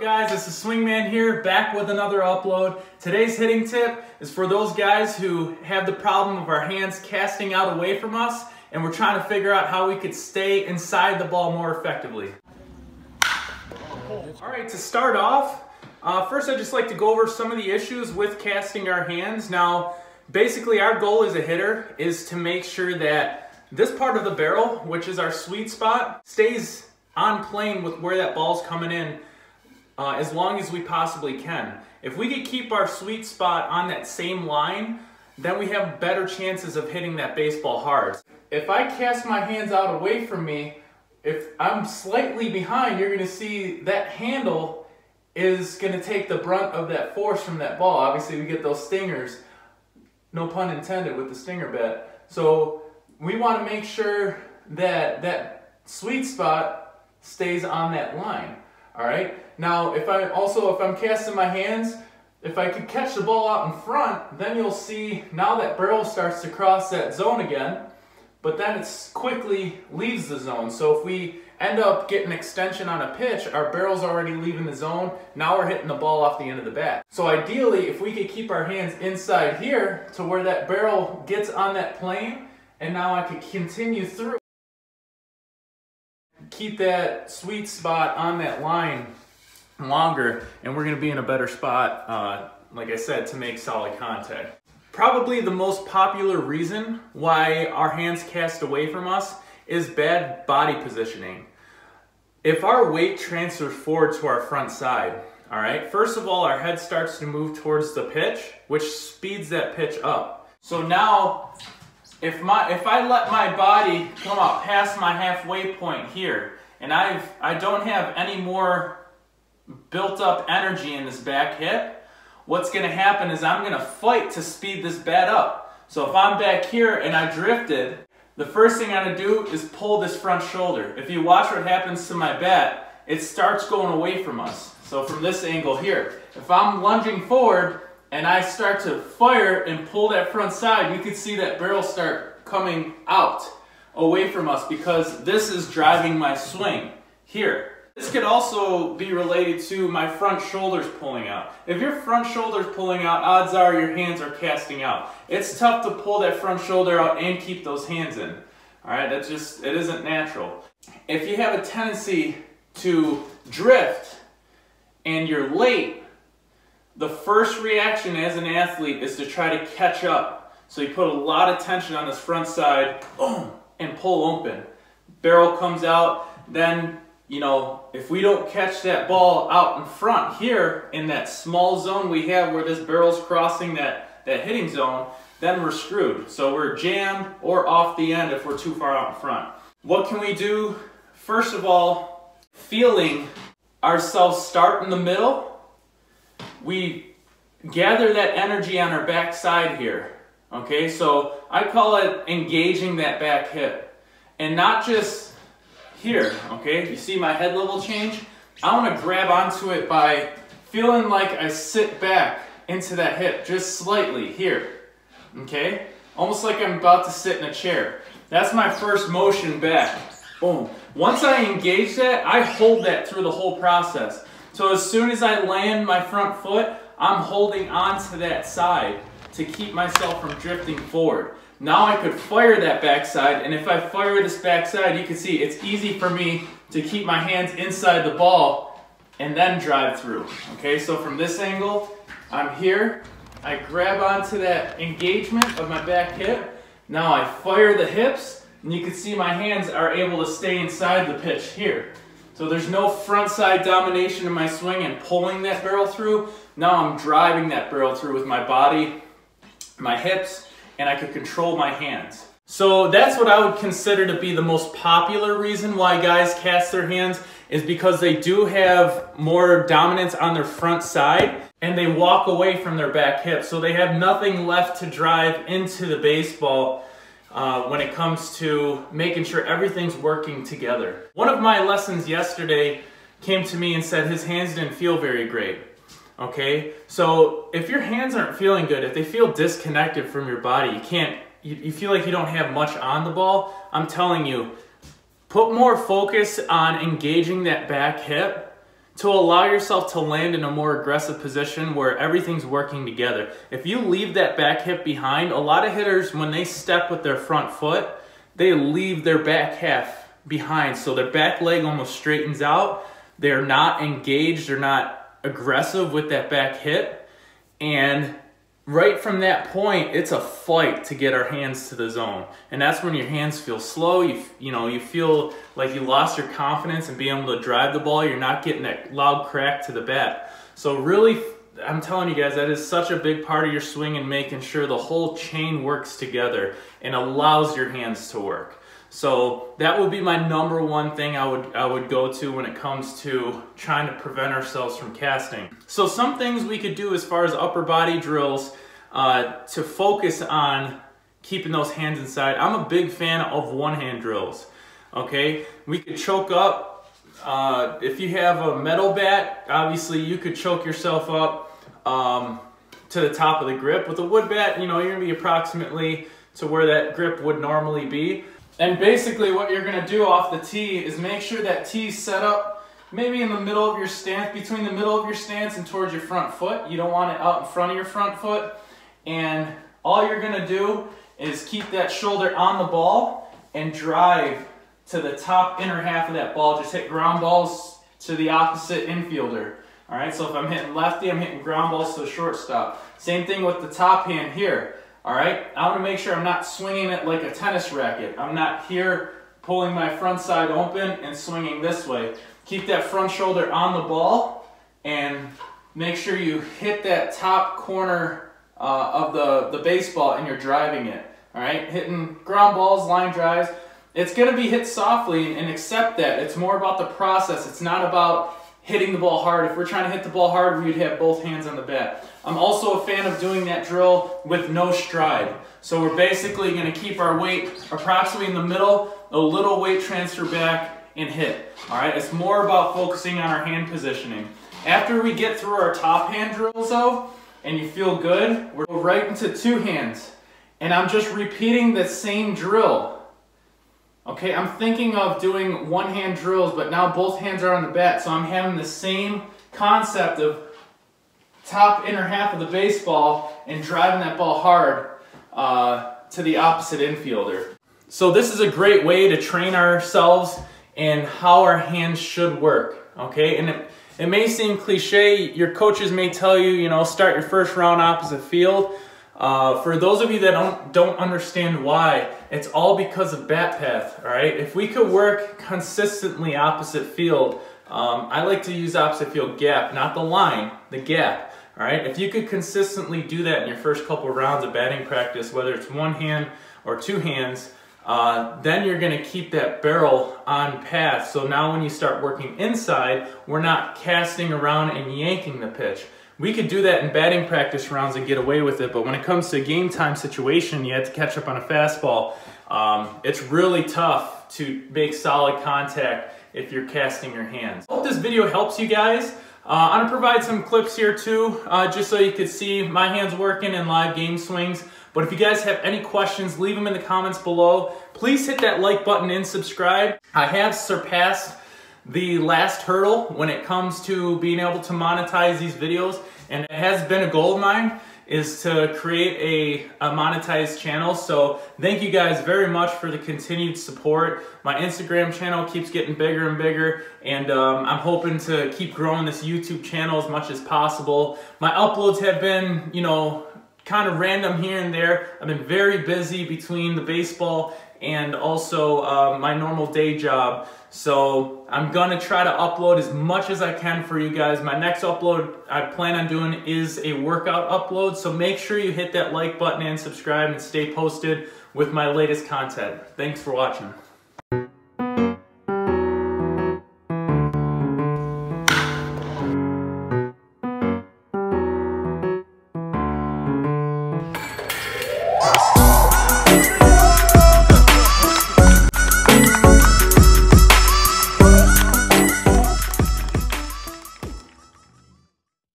guys, this is Swingman here, back with another upload. Today's hitting tip is for those guys who have the problem of our hands casting out away from us and we're trying to figure out how we could stay inside the ball more effectively. Alright, to start off, uh, first I'd just like to go over some of the issues with casting our hands. Now, basically our goal as a hitter is to make sure that this part of the barrel, which is our sweet spot, stays on plane with where that ball's coming in uh, as long as we possibly can. If we could keep our sweet spot on that same line, then we have better chances of hitting that baseball hard. If I cast my hands out away from me, if I'm slightly behind, you're gonna see that handle is gonna take the brunt of that force from that ball. Obviously we get those stingers, no pun intended with the stinger bat. So we wanna make sure that that sweet spot stays on that line. All right. Now, if I also, if I'm casting my hands, if I could catch the ball out in front, then you'll see now that barrel starts to cross that zone again, but then it quickly leaves the zone. So if we end up getting extension on a pitch, our barrel's already leaving the zone. Now we're hitting the ball off the end of the bat. So ideally, if we could keep our hands inside here to where that barrel gets on that plane, and now I could continue through keep that sweet spot on that line longer and we're to be in a better spot, uh, like I said, to make solid contact. Probably the most popular reason why our hands cast away from us is bad body positioning. If our weight transfers forward to our front side, all right, first of all, our head starts to move towards the pitch, which speeds that pitch up. So now if my if I let my body come up past my halfway point here, and I've I don't have any more built up energy in this back hip, what's gonna happen is I'm gonna fight to speed this bat up. So if I'm back here and I drifted, the first thing I'm gonna do is pull this front shoulder. If you watch what happens to my bat, it starts going away from us. So from this angle here, if I'm lunging forward, and I start to fire and pull that front side, you can see that barrel start coming out away from us because this is driving my swing here. This could also be related to my front shoulders pulling out. If your front shoulder's pulling out, odds are your hands are casting out. It's tough to pull that front shoulder out and keep those hands in. All right, that's just, it isn't natural. If you have a tendency to drift and you're late the first reaction as an athlete is to try to catch up. So you put a lot of tension on this front side, boom, and pull open. Barrel comes out, then, you know, if we don't catch that ball out in front here in that small zone we have where this barrel's crossing that, that hitting zone, then we're screwed. So we're jammed or off the end if we're too far out in front. What can we do? First of all, feeling ourselves start in the middle we gather that energy on our back side here. Okay, so I call it engaging that back hip. And not just here, okay? You see my head level change? I want to grab onto it by feeling like I sit back into that hip just slightly here. Okay? Almost like I'm about to sit in a chair. That's my first motion back. Boom. Once I engage that, I hold that through the whole process. So as soon as I land my front foot, I'm holding onto that side to keep myself from drifting forward. Now I could fire that backside, and if I fire this backside, you can see it's easy for me to keep my hands inside the ball and then drive through. Okay, so from this angle, I'm here, I grab onto that engagement of my back hip, now I fire the hips, and you can see my hands are able to stay inside the pitch here. So there's no front side domination in my swing and pulling that barrel through. Now I'm driving that barrel through with my body, my hips, and I could control my hands. So that's what I would consider to be the most popular reason why guys cast their hands is because they do have more dominance on their front side and they walk away from their back hip. So they have nothing left to drive into the baseball uh, when it comes to making sure everything's working together. One of my lessons yesterday came to me and said his hands didn't feel very great. Okay, so if your hands aren't feeling good, if they feel disconnected from your body, you can't, you, you feel like you don't have much on the ball, I'm telling you, put more focus on engaging that back hip to allow yourself to land in a more aggressive position where everything's working together. If you leave that back hip behind, a lot of hitters, when they step with their front foot, they leave their back half behind. So their back leg almost straightens out. They're not engaged, they're not aggressive with that back hip. And right from that point, it's a fight to get our hands to the zone. And that's when your hands feel slow. You, you know, you feel like you lost your confidence in being able to drive the ball. You're not getting that loud crack to the bat. So really, I'm telling you guys, that is such a big part of your swing and making sure the whole chain works together and allows your hands to work. So that would be my number one thing I would I would go to when it comes to trying to prevent ourselves from casting. So some things we could do as far as upper body drills uh, to focus on keeping those hands inside. I'm a big fan of one hand drills. Okay, we could choke up. Uh, if you have a metal bat, obviously you could choke yourself up um, to the top of the grip. With a wood bat, you know, you're gonna be approximately to where that grip would normally be. And basically what you're gonna do off the tee is make sure that tee's set up maybe in the middle of your stance, between the middle of your stance and towards your front foot. You don't want it out in front of your front foot. And all you're gonna do is keep that shoulder on the ball and drive to the top inner half of that ball. Just hit ground balls to the opposite infielder. All right, so if I'm hitting lefty, I'm hitting ground balls to the shortstop. Same thing with the top hand here. All right, I want to make sure I'm not swinging it like a tennis racket. I'm not here pulling my front side open and swinging this way. Keep that front shoulder on the ball and make sure you hit that top corner uh, of the, the baseball and you're driving it. All right, hitting ground balls, line drives. It's going to be hit softly and accept that. It's more about the process. It's not about hitting the ball hard. If we're trying to hit the ball hard, we'd have both hands on the bat. I'm also a fan of doing that drill with no stride. So we're basically going to keep our weight approximately in the middle, a little weight transfer back, and hit. All right, it's more about focusing on our hand positioning. After we get through our top hand drills though, and you feel good, we're right into two hands. And I'm just repeating the same drill Okay, I'm thinking of doing one hand drills, but now both hands are on the bat, so I'm having the same concept of top inner half of the baseball and driving that ball hard uh, to the opposite infielder. So this is a great way to train ourselves and how our hands should work, okay? And it, it may seem cliche, your coaches may tell you, you know, start your first round opposite field, uh, for those of you that don't, don't understand why, it's all because of bat path, all right? If we could work consistently opposite field, um, I like to use opposite field gap, not the line, the gap, all right? If you could consistently do that in your first couple rounds of batting practice, whether it's one hand or two hands, uh, then you're gonna keep that barrel on path. So now when you start working inside, we're not casting around and yanking the pitch. We could do that in batting practice rounds and get away with it, but when it comes to a game time situation, you have to catch up on a fastball. Um, it's really tough to make solid contact if you're casting your hands. Hope this video helps you guys. Uh, I'm gonna provide some clips here too, uh, just so you can see my hands working in live game swings. But if you guys have any questions, leave them in the comments below. Please hit that like button and subscribe. I have surpassed the last hurdle when it comes to being able to monetize these videos, and it has been a goal of mine, is to create a, a monetized channel. So thank you guys very much for the continued support. My Instagram channel keeps getting bigger and bigger, and um, I'm hoping to keep growing this YouTube channel as much as possible. My uploads have been, you know, kind of random here and there. I've been very busy between the baseball and also uh, my normal day job. So I'm gonna try to upload as much as I can for you guys. My next upload I plan on doing is a workout upload. So make sure you hit that like button and subscribe and stay posted with my latest content. Thanks for watching.